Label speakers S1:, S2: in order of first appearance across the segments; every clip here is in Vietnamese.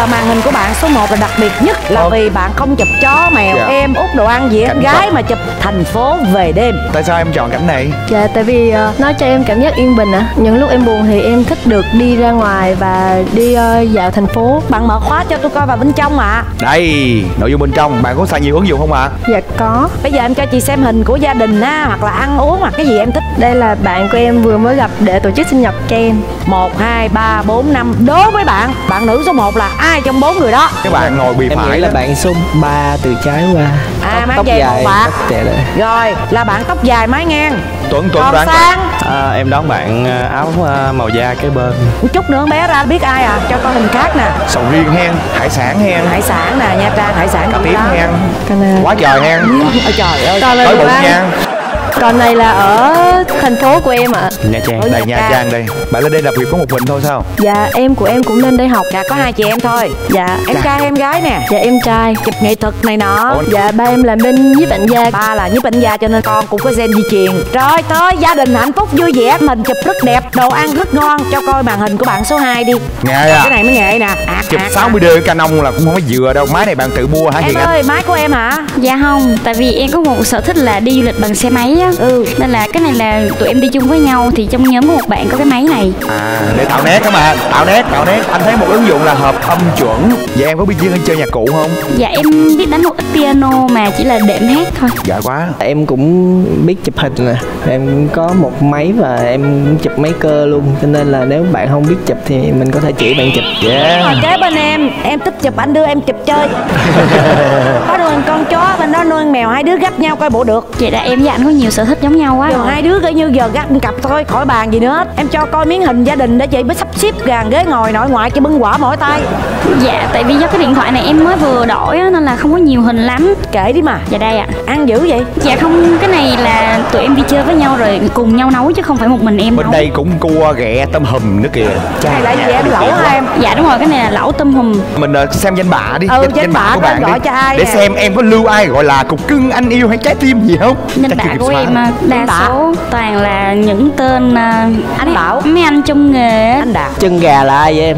S1: giờ màn hình của bạn số 1 là đặc biệt nhất là
S2: Ờ.
S1: vì bạn không chụp chó mèo
S2: Dạ.
S1: em út đồ ăn gì em gái mà chụp thành phố về đêm.
S2: Tại sao em chọn cảnh này?
S3: Dạ tại vì ờ, nó cho em cảm giác yên bình ạ. Những lúc em buồn thì em thích được đi ra ngoài và đi ờ, dạo thành phố.
S1: Bạn mở khóa cho tôi coi vào bên trong ạ.
S2: Đây nội dung bên trong. Bạn có xài nhiều ứng dụng không ạ?
S3: Dạ có.
S1: Bây giờ em cho chị xem hình của gia đình á hoặc là ăn uống hoặc cái gì em thích.
S3: Đây là bạn của em vừa mới gặp để tổ chức sinh nhật cho em.
S1: Một hai ba bốn năm. Đối với bạn bạn nữ số 1 là ai trong bốn người đó.
S2: Các bạn ngồi bì
S4: em
S2: phải
S4: nghĩ là
S2: đó.
S4: bạn số 3 từ trái qua.
S1: À,
S4: tóc,
S1: mang
S4: tóc
S1: giày
S4: dài
S1: màu bạc. rồi. Là bạn tóc dài mái ngang.
S2: Tuấn tuấn
S1: còn
S2: đoán
S1: sang?
S5: À, em đón bạn à, áo à, màu da kế bên.
S1: Một chút nữa con bé ra biết ai à? Cho coi hình khác nè.
S2: Sầu riêng hen hải sản hen.
S1: Hải sản nè nha trang hải sản
S2: cá tím
S1: đó.
S2: hen. Quá trời hen.
S1: Ôi trời ơi.
S3: Đồ
S2: bụng nha.
S3: Còn này là ở thành phố của em ạ
S5: Nha Trang
S2: đây nha trang. Đây. Bạn lên đây làm việc có một mình thôi sao?
S3: Dạ em của em cũng lên đây học.
S1: Dạ có hai chị em thôi.
S3: Dạ.
S1: Em trai em gái nè.
S3: Dạ em trai.
S1: Chụp nghệ thuật này nọ.
S2: Ủa?
S3: Dạ ba em làm bên nhiếp ảnh gia.
S1: Ba là nhiếp ảnh gia cho nên con cũng có gen di truyền. Rồi thôi gia đình hạnh phúc vui vẻ mình chụp rất đẹp đồ ăn rất ngon. Cho coi màn hình của bạn số 2 đi.
S2: Nghệ à?
S1: Cái này mới nghệ nè. À,
S2: chụp
S1: à,
S2: 60 d canon là cũng không có vừa đâu. Máy này bạn tự mua hả
S1: em
S2: hiền anh
S1: ơi máy của em hả?
S6: Dạ không, tại vì em có một sở thích là đi du lịch bằng xe máy á.
S1: Ừ.
S6: Nên là cái này là tụi em đi chung với nhau Thì trong nhóm một bạn có cái máy này.
S2: À để tạo nét đó mà tạo nét tạo nét. Anh thấy một ứng dụng là hợp âm chuẩn. Vậy em có biết chơi chơi nhạc cụ không?
S6: Dạ em biết đánh một ít piano mà chỉ là đệm hát thôi.
S2: Giỏi quá.
S4: Em cũng biết chụp hình nè. Em có một máy và em chụp máy cơ luôn. Cho nên là nếu bạn không biết chụp thì mình có thể chỉ bạn chụp.
S2: Yeah
S1: Ngồi kế bên em em thích chụp anh đưa em chụp chơi. Có nuôi mèo hai đứa gấp nhau coi bộ được.
S6: Vậy là em với anh có nhiều sở thích giống nhau quá
S1: giờ
S6: rồi.
S1: hai đứa coi như giờ gắt cặp thôi khỏi bàn gì nữa hết. Em cho coi miếng hình gia đình để chị mới sắp xếp gàn ghế ngồi nội ngoại cho bưng quả mỗi tay.
S6: Dạ tại vì do cái điện thoại này em mới vừa đổi á Nên là không có nhiều hình lắm.
S1: Kệ đi mà.
S6: Dạ đây ạ.
S1: Ăn dữ vậy?
S6: Dạ không, cái này là tụi em đi chơi với nhau rồi cùng nhau nấu chứ không phải một mình em
S2: bên
S6: nấu.
S2: đây cũng cua ghẹ tôm hùm nữa kìa.
S1: Hay là gì em lẩu hả em?
S6: Dạ đúng rồi, cái này là lẩu tôm hùm.
S2: Mình ờ, xem danh bạ đi
S1: Ừ, danh bạ
S2: của
S1: tên
S2: bạn
S1: gọi
S2: đi.
S1: cho ai
S2: để
S1: nè.
S2: xem em có lưu ai gọi là cục cưng anh yêu hay trái tim gì không?
S6: Nên
S2: Chắc chưa
S6: bạ
S2: kịp
S6: của em à, đa số toàn là những tên à,
S1: Anh Bảo.
S6: Mấy anh trong nghề á.
S1: anh đạt.
S4: Chân gà là ai vậy em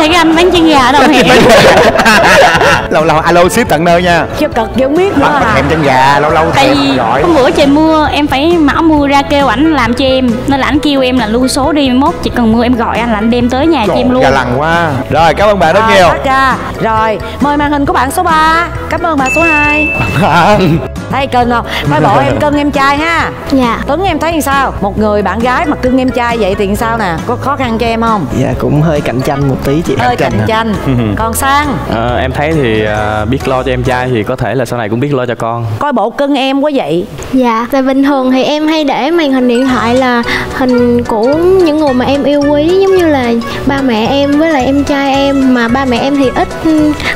S6: Thấy cái anh bán chân gà ở đâu hả
S2: lâu lâu alo ship tận nơi nha.
S1: Chưa cực không biết nữa à.
S2: thèm chân gà lâu lâu
S6: Tại
S2: thèm
S6: vì
S2: gọi
S6: hôm bữa trời mưa em phải mão mưa ra kêu ảnh làm cho em. Nên là ảnh kêu em là lưu số đi mốt chỉ cần mưa em gọi anh là anh đem tới nhà cho em luôn.
S2: gà lằn quá. Rồi cảm ơn bạn rất nhiều.
S1: ra rồi mời màn hình của bạn số 3 cảm ơn bạn số 2 thấy cưng không? Coi bộ em cưng em trai ha.
S3: Dạ.
S1: Tuấn em thấy như sao? Một người bạn gái mà cưng em trai vậy thì sao nè? Có khó khăn cho em không?
S4: Dạ cũng hơi cạnh tranh một tí chị
S1: hơi cạnh tranh còn sang.
S5: À, Em thấy thì à, biết lo cho em trai thì có thể là sau này cũng biết lo cho con.
S1: Coi bộ cưng em quá vậy.
S7: Dạ, tại bình thường thì em hay để màn hình điện thoại là hình của những người mà em yêu quý giống như là ba mẹ em với lại em trai em. Mà ba mẹ em thì ít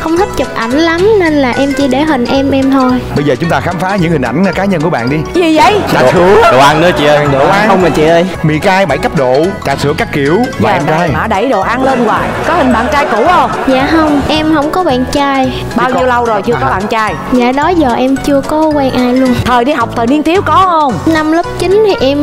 S7: không thích chụp ảnh lắm nên là em chỉ để hình em em thôi.
S2: bây giờ chúng ta khám phá những hình ảnh cá nhân của bạn đi.
S1: Gì vậy?
S2: Trà sữa.
S5: Đồ ăn nữa chị ơi.
S2: Đồ ăn.
S4: Không mà chị ơi.
S2: Mì cay bảy cấp độ trà sữa các kiểu. Và em
S1: Trời
S2: trai
S1: mà đẩy đồ ăn lên hoài. Có hình bạn trai cũ không?
S7: Dạ không, em không có bạn trai.
S1: bao nhiêu lâu rồi chưa có bạn trai?
S7: Dạ đó giờ em chưa có quen ai luôn.
S1: thời đi học thời niên thiếu có không?
S7: Năm lớp 9 thì em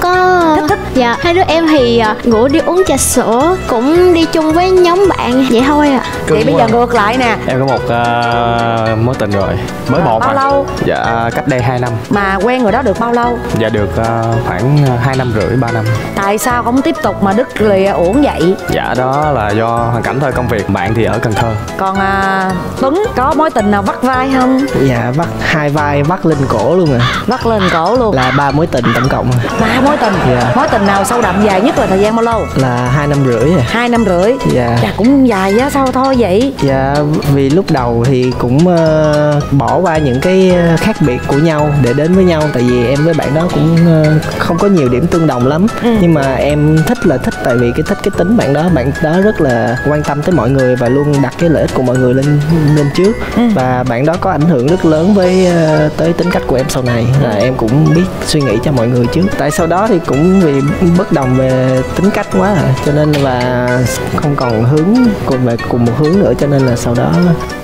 S7: có
S1: Thích thích.
S7: Dạ, hai đứa em thì à, rủ đi uống trà sữa cũng đi chung với nhóm bạn vậy thôi ạ.
S1: vậy bây giờ ngược lại nè.
S5: Em có một à, mối tình rồi
S2: mới một
S1: bao
S2: à
S1: lâu?
S5: Dạ cách đây 2 năm.
S1: Mà quen người đó được bao lâu?
S5: Dạ được à, khoảng 2 năm rưỡi 3 năm.
S1: Tại sao không tiếp tục mà đứt lìa uổng vậy?
S5: Dạ đó là do hoàn cảnh thôi công việc Bạn thì ở Cần Thơ.
S1: Còn à, tuấn có mối tình nào vắt vai không?
S4: Dạ bắt hai vai bắt lên cổ luôn à.
S1: Vắt lên cổ luôn.
S4: Là ba mối tình tổng cộng à.
S1: ba mối tình?
S4: Dạ.
S1: mối tình nào sâu đậm dài nhất là thời gian bao lâu?
S4: Là hai năm rưỡi à.
S1: Hai năm rưỡi?
S4: Dạ.
S1: Chà cũng dài á sao thôi vậy?
S4: Dạ vì lúc đầu thì cũng ờ, bỏ qua những cái ờ, khác biệt của nhau để đến với nhau. Tại vì em với bạn đó cũng ờ, không có nhiều điểm tương đồng lắm.
S1: Ừ.
S4: nhưng mà em thích là thích tại vì cái thích cái tính bạn đó. Bạn đó rất rất là quan tâm tới mọi người và luôn đặt cái lợi ích của mọi người lên lên trước. Và bạn đó có ảnh hưởng rất lớn với ờ, tới tính cách của em sau này. Là em cũng biết suy nghĩ cho mọi người trước. Tại sau đó thì cũng vì bất đồng về tính cách quá à, cho nên là không còn hướng cùng về cùng một hướng nữa cho nên là sau đó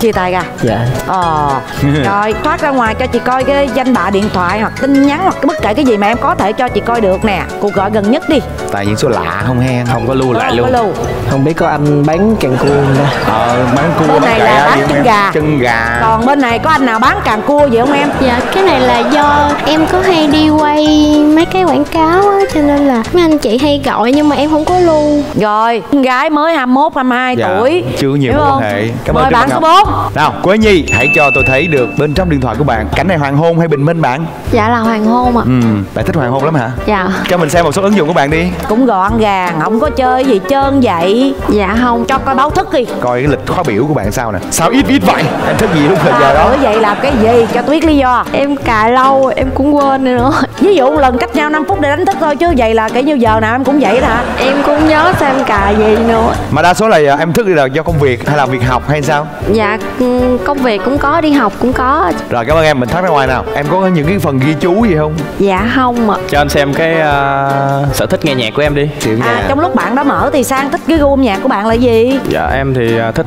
S1: chia tay ra
S4: dạ.
S1: Ờ. Rồi thoát ra ngoài cho chị coi cái danh bạ điện thoại hoặc tin nhắn hoặc bất kể cái gì mà em có thể cho chị coi được nè. Cuộc gọi gần nhất đi.
S2: Tại những số lạ không hen?
S5: Không có lưu lại
S1: Không
S5: luôn.
S1: có lưu.
S4: Không biết có anh bán càng cua ta?
S2: Ờ bán cua
S1: Bên này là bán chân
S2: em?
S1: gà.
S2: chân gà.
S1: Còn bên này có anh nào bán càng cua vậy không em?
S7: Dạ cái này là do em có hay đi quay mấy cái quảng cáo á Cho nên là mấy anh chị hay gọi nhưng mà em không có lưu.
S1: Rồi con gái mới 21 22
S2: Dạ,
S1: tuổi.
S2: chưa nhiều mối quan hệ. Cảm ơn
S1: bạn số 4
S2: nào quế nhi hãy cho tôi thấy được bên trong điện thoại của bạn cảnh này hoàng hôn hay bình minh bạn?
S7: Dạ là hoàng hôn ạ.
S2: Ừ bạn thích hoàng hôn lắm hả?
S7: Dạ.
S2: Cho mình xem một số ứng dụng của bạn đi.
S1: Cũng gọn gàng không có chơi gì trơn vậy.
S7: Dạ không
S1: cho coi báo thức đi.
S2: Coi cái lịch khóa biểu của bạn sao nè. Sao ít ít vậy? Em thích gì lúc giờ
S1: à,
S2: đó?
S1: vậy làm cái gì? Cho biết lý do.
S7: Em cài lâu em cũng quên nữa.
S1: Ví dụ lần cách nhau 5 phút để đánh thức thôi chứ vậy là kể như giờ nào em cũng vậy đó
S7: Em cũng nhớ sao em cài gì nữa.
S2: Mà đa số là à, em thức là do công việc hay là việc học hay sao?
S7: Dạ ừ, công việc cũng có đi học cũng có.
S2: Rồi cảm ơn em. Mình thoát ra ngoài nào? Em có những cái phần ghi chú gì không?
S7: Dạ không ạ.
S5: Cho anh xem cái ờ, sở thích nghe nhạc của em đi.
S2: Xịu
S1: à trong lúc bạn đó mở thì sang thích cái gu âm nhạc của bạn là gì
S5: dạ em thì ờ, thích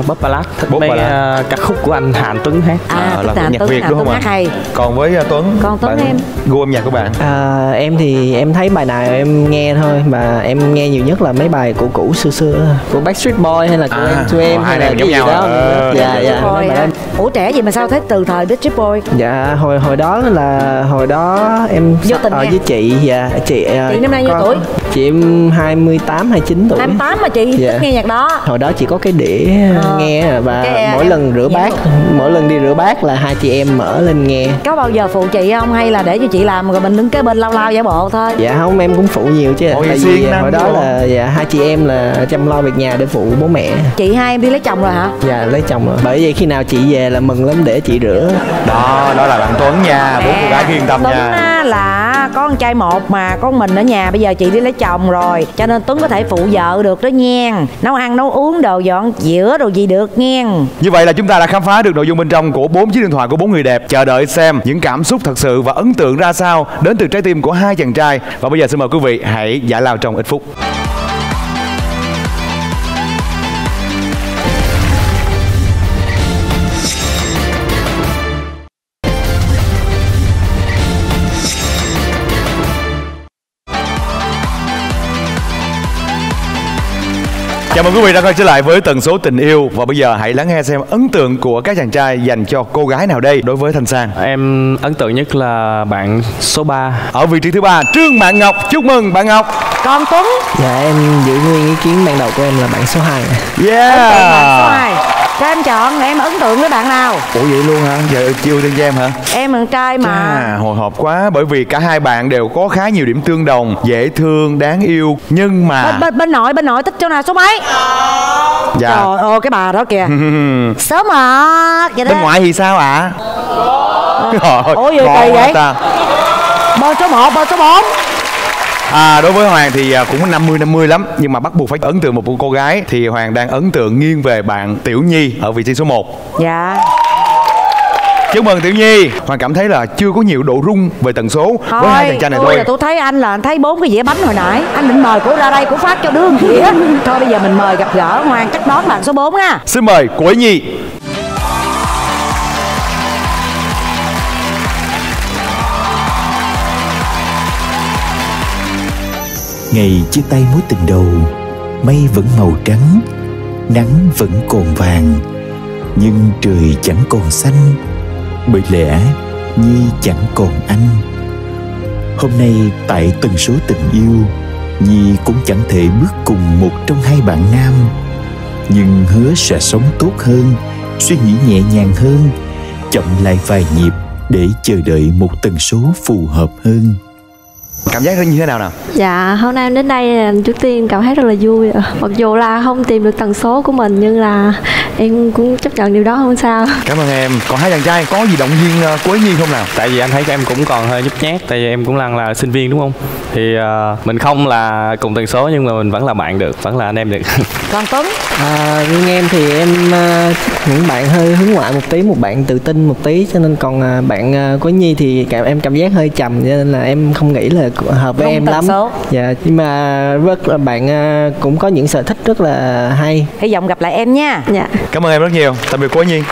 S5: uh, pop ballad thích
S2: Pop
S5: mấy ờ, ca khúc của anh Hàn Tuấn hát
S1: à,
S2: À, là của nhạc
S1: Tuấn,
S2: Việt
S1: à,
S2: đúng không ạ?
S1: hay
S2: còn với à, tuấn
S1: Còn Tuấn
S2: bạn-
S1: em?
S2: gu âm nhạc của bạn
S4: À, em thì em thấy bài nào em nghe thôi mà em nghe nhiều nhất là mấy bài cũ cũ xưa xưa của Backstreet Boy hay là của
S2: À,
S4: em to em hay là cái gì
S2: nhau
S4: đó
S2: à. Ờ,
S4: dạ dạ bài
S1: hả?
S4: đó.
S1: ủa trẻ gì mà sao thích từ thời Backstreet Boy
S4: dạ hồi hồi đó là hồi đó em
S1: Vô tình
S4: ở với chị dạ chị à,
S1: Chị năm nay nhiêu tuổi?
S4: chị em 28 29 tuổi
S1: 28 mà chị
S4: Dạ.
S1: thích nghe nhạc đó.
S4: Hồi đó chỉ có cái đĩa
S1: Ờ.
S4: nghe và
S1: Cái, à,
S4: mỗi
S1: em
S4: lần rửa bát mỗi lần đi rửa bát là hai chị em mở lên nghe.
S1: Có bao giờ phụ chị không? Hay là để cho chị làm rồi mình đứng kế bên lao lao giả bộ thôi?
S4: Dạ không em cũng phụ nhiều chứ.
S2: Ôi,
S4: tại vì
S2: năng
S4: hồi đó là dạ hai chị em là chăm lo việc nhà để phụ bố mẹ.
S1: Chị hai em đi lấy chồng rồi hả?
S4: Dạ lấy chồng rồi. Bởi vậy khi nào chị về là mừng lắm để chị rửa.
S2: Đó đó là bạn tuấn nha. Bốn cô gái yên tâm
S1: Tuấn
S2: nha
S1: á, có con trai một mà con mình ở nhà bây giờ chị đi lấy chồng rồi cho nên Tuấn có thể phụ vợ được đó nha nấu ăn nấu uống đồ dọn giữa đồ gì được nha
S2: Như vậy là chúng ta đã khám phá được nội dung bên trong của bốn chiếc điện thoại của bốn người đẹp. Chờ đợi xem những cảm xúc thật sự và ấn tượng ra sao đến từ trái tim của hai chàng trai. Và bây giờ xin mời quý vị hãy giải lao trong ít phút. Chào mừng quý vị đã quay trở lại với tần số tình yêu. Và bây giờ hãy lắng nghe xem ấn tượng của các chàng trai dành cho cô gái nào đây đối với Thanh Sang.
S5: Em ấn tượng nhất là bạn số 3
S2: Ở vị trí thứ ba Trương Mạng Ngọc. Chúc mừng bạn Ngọc.
S1: Con Tuấn.
S4: Dạ em giữ nguyên ý kiến ban đầu của em là bạn số 2
S2: Yeah.
S1: Ấn tượng bạn số 2 cho em chọn em ấn tượng với bạn nào
S2: Ủa vậy luôn hả? Giờ chiêu tên cho em hả?
S1: em con trai mà
S2: À, hồi hộp quá bởi vì cả hai bạn đều có khá nhiều điểm tương đồng, dễ thương, đáng yêu nhưng mà
S1: bên, bên bên nội bên nội thích chỗ nào số mấy
S2: dạ.
S1: trời ơi cái bà đó kìa sớm mà vậy đó
S2: Bên ngoài thì sao ạ? À?
S1: Ủa, gì kỳ vậy? bên số 1 bên số 4
S2: À, đối với Hoàng thì à, cũng 50 50 lắm nhưng mà bắt buộc phải ấn tượng một cô gái thì Hoàng đang ấn tượng nghiêng về bạn Tiểu Nhi ở vị trí số 1.
S1: dạ
S2: Chúc mừng Tiểu Nhi. Hoàng cảm thấy là chưa có nhiều độ rung về tần số
S1: thôi
S2: với hai chàng trai này thôi.
S1: là tôi thấy anh là anh thấy bốn cái dĩa bánh hồi nãy anh định mời cô ra đây cô phát cho đương dĩa thôi bây giờ mình mời gặp gỡ hoàng chắc đón bạn số 4 ha
S2: Xin mời Quế Nhi.
S8: Ngày chia tay mối tình đầu, Mây vẫn màu trắng, Nắng vẫn còn vàng, Nhưng trời chẳng còn xanh, Bởi lẽ Nhi chẳng còn anh. Hôm nay tại tần số tình yêu, Nhi cũng chẳng thể bước cùng một trong hai bạn nam, Nhưng hứa sẽ sống tốt hơn, Suy nghĩ nhẹ nhàng hơn, Chậm lại vài nhịp Để chờ đợi một tần số phù hợp hơn.
S2: Cảm giác như thế nào nào?
S3: Dạ, hôm nay em đến đây là trước tiên cảm thấy rất là vui ạ. Mặc dù là không tìm được tần số của mình nhưng là em cũng chấp nhận điều đó không sao.
S2: Cảm ơn em. Còn hai chàng trai có gì động viên uh, cô Nhi không nào?
S5: Tại vì anh thấy em cũng còn hơi nhút nhát tại vì em cũng đang là sinh viên đúng không? Thì uh, mình không là cùng tần số nhưng mà mình vẫn là bạn được vẫn là anh em được.
S1: Còn tuấn?
S4: À, riêng em thì em uh, những bạn hơi hướng ngoại một tí, một bạn tự tin một tí cho nên còn uh, bạn uh, Quế Nhi thì cảm em cảm giác hơi trầm cho nên là em không nghĩ là hợp với
S1: Không
S4: em lắm.
S1: số.
S4: Dạ, nhưng mà rất là bạn uh, cũng có những sở thích rất là hay.
S1: hy vọng gặp lại em nha.
S3: Dạ
S2: cảm ơn em rất nhiều. Tạm biệt cô Nhi.